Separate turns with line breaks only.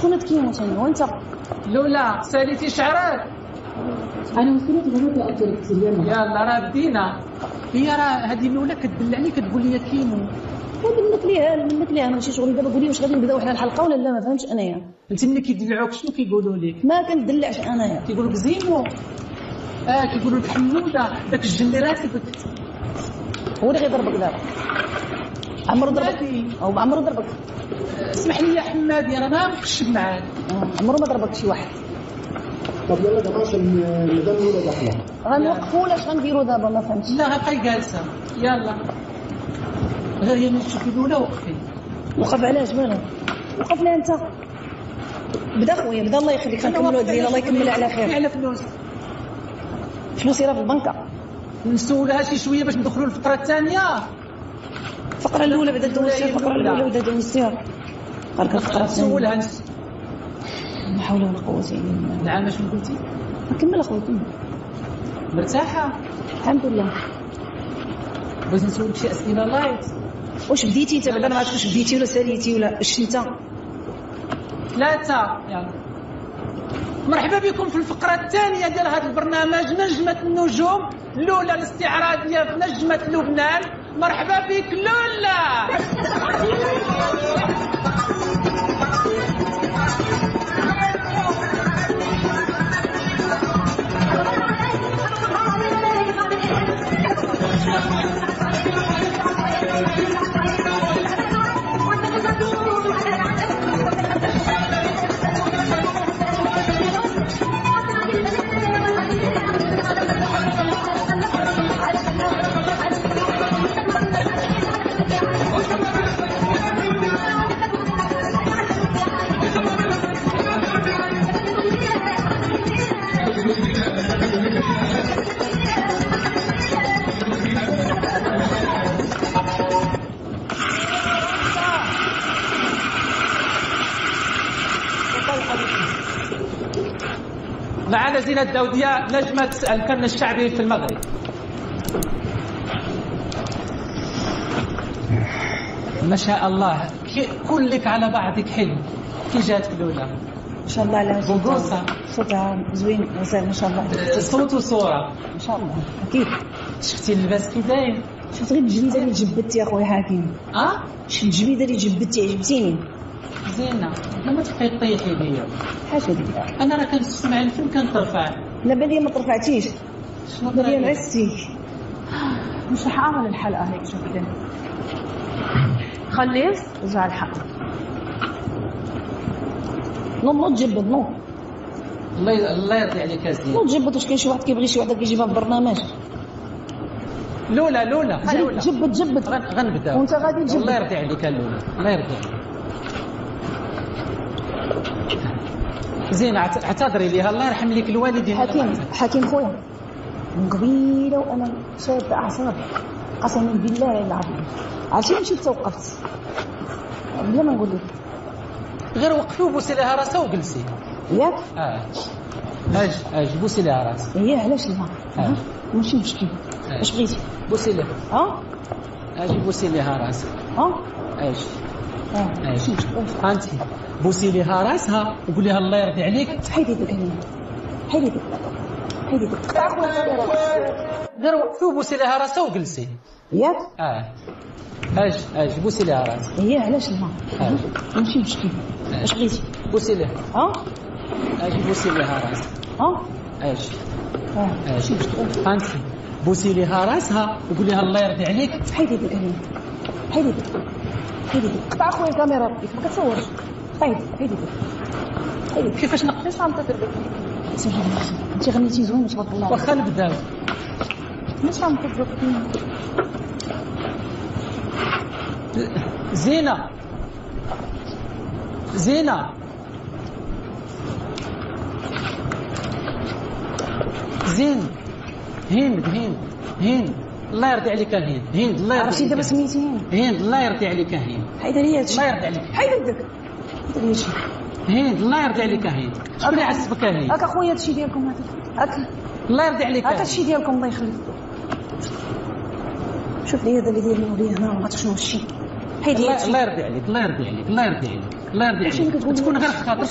شكون تكيمو ثاني وانت
لولا ساليتي شعرك
أنا وصلت غير تاثر كثير
يلا راه بدينا. هي راه هذه الأولى كتدلعني كتقول لي كيمو.
منك ليها منك ليها. ماشي شغلي دابا قولي واش غادي نبداو حنا الحلقة ولا لا؟ ما فهمتش أنايا.
انت ملي كيدلعوك شنو كيقولوا لك؟
ما كندلعش أنايا.
كيقولوا لك زينو. آه كيقولوا لك حمودة. داك الجن اللي راسك
هو اللي غيضربك دابا. عمرو ضربك. أو عمرو ضربك.
اسمح لي يا حمادي أنا ما نخشب معاك
عمرو ما ضربك شي واحد.
طب يلا جماعة عشان نغني ولا إحنا
غنوقفوا ولا اش غنديروا دابا ما فهمتش.
لا غبقي جالسه يلا. غير هي من تشوفي الأولى وقفي.
وقف علاش؟ مالك وقف لها أنت. بدا خويا بدا الله يخليك غنكملوا هاد الليلة الله يكملها على خير.
على فلوس
فلوسي راه في البنكة.
نسولها شي شوية باش ندخلوا الفقره الثانية.
الفقرة الأولى بعدا دوزتيها الفقرة الأولى بعدا دوزتيها قالك
الفقرة الثانية.
لا حول ولا قوة إلا بالله.
نعم شنو قلتي؟
كمل اخويا كمل
مرتاحة؟
الحمد لله.
بغيت نسولك شي أسئلة؟ لايت
واش بديتي؟ أنت بعدا ما عرفتش واش بديتي ولا ساليتي ولا اش أنت؟
ثلاثة. يلا. مرحبا بكم في الفقرة الثانية ديال هذا البرنامج نجمة النجوم لولا الاستعراضية في نجمة لبنان. مرحبا بك لولا! معنا زينة الداودية نجمة الفن الشعبي في المغرب. ما شاء الله. كلك على بعضك حلو كي جاتك لولا
ما شاء الله على
بوغوسة.
صوتها زوين غزال ما شاء الله.
صوت وصورة.
ما شاء الله. أكيد.
شفتي اللباس كي داير؟
شفت غير الجبيده اللي جبدتي يا خويا حكيم
آه؟
شفت الجبيدة اللي جبدتي عجبتيني.
زينة. لا ما تبقي طيحي ليا
حاجة
أنا راه كنسمع الفيلم كنترفع
لا بالي ما ترفعتيش
شنو
بالي؟ نعستيك
مش رح أعمل الحلقة هيك شكلها خلص رجع الحلقة.
نوض نوض جبد نوض
الله الله يرضي عليك يا زين
نوض جبد واش كاين شي واحد كيبغي شي وحده كيجيبها في البرنامج؟
لولا لولا.
جبد
لولا.
جبد جبد.
غن- غنبداو
وانت غادي تجبد.
الله يرضي عليك يا لولا. الله يرضي عليك. زين اعت- اعتذري ليها الله يرحم لك الوالدين.
حكيم حكيم خويا من قبيلة وأنا شاد اعصابي قسما بالله العظيم. عرفتي مشيت توقفت؟ بلا ما نقول لك.
غير وقفي وبوسي لها راسها وجلسي.
ياك؟
آه. اج أج بوسي لها راسها
هي علاش لا؟
آه.
ماشي مشكل.
آه.
اش بغيتي؟
بوسي لها.
ها
أجي بوسي لها راسها
ها
أج.
آه مشكل
انت بوسي لها راسها وقول لها الله يرضي عليك.
حيدي ديك هنا حيدي ديك حيدي ديك
غير وقفي وبوسي لها راسها وجلسي.
ياك
آه. اج اج بوسي لها راسها
هي علاش لا. ماشي مشكل.
آه.
اش بغيتي
بوسي لها
ها؟
أجي بوسي لها راسها
ها؟
اج
آه.
اج انت بوسي لها راسها وقول لها الله يرضي عليك.
حيدي ديك هنا حيدي ديك حيدي ديك قطع خويا الكاميرا بديك ما كتصورش. حيدي حيدي ديك حيدي ديك
كيفاش
علاش عم تضربي انت غنيتي زوين تبارك الله.
واخا نبداو
علاش عم تضربي
زينة. زينة. زين. هند هند هند. الله يرضي عليك هند هند الله يرضي
عرفتي دابا سميتي
هند الله يرضي عليك هند
حيدر لي هادشي
الله يرضي عليك
حيدر هادشي
هند الله يرضي عليك هند شكون اللي عصبك هند
هاك اخويا هادشي ديالكم هذا هاك
الله يرضي عليك
هاك
هند
هادشي ديالكم الله يخليك شوف لي هذا اللي داير لي هنا ما شنو هادشي حيدي
الله يرضي عليك الله يرضي عليك الله يرضي عليك الله يرضي عليك؟ تكون غير في خاطرك